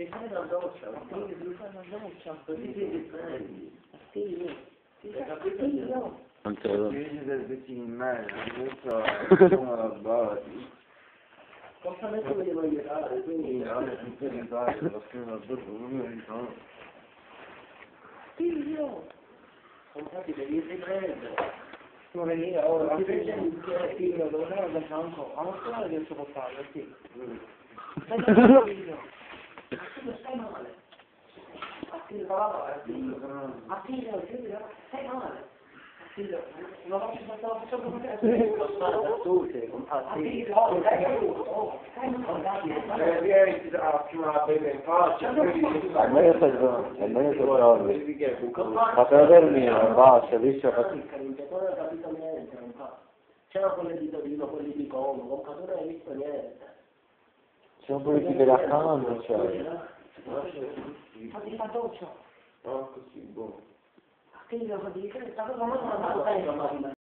Devi fare la doccia, ma quindi devi fare la doccia, così ti riprendi. Sì, sì, io. Non te lo... Non. Completamente mi devo aiutare, quindi... Non. Sì, io. Infatti devi riprendere. Non venire ora, anche prendi il piede. sì, io devo andare da fianco. Ma non so che riesco a farlo, sì. Stai Mm. male, figlio. Tu stai male. Ma figlio, va, va, figlio. Ma figlio, figlio, stai male. Figlio, non faccio stavo facendo come te. Lo fare figlio, oh, dai, oh, stai male. Eh, vieni a la beve in faccia, È meglio se è meglio se trovi. Ma per dormire, basta, visto Ah, che... il carincatore non ha capito niente, non fa. C'erano quelli di Torino, quelli di Como, Concatore non hai visto niente. Sono pure chi da accanto, cioè. Fatti la doccia. Ah, così, buono. Ma figlio, ma devi fare sta cosa,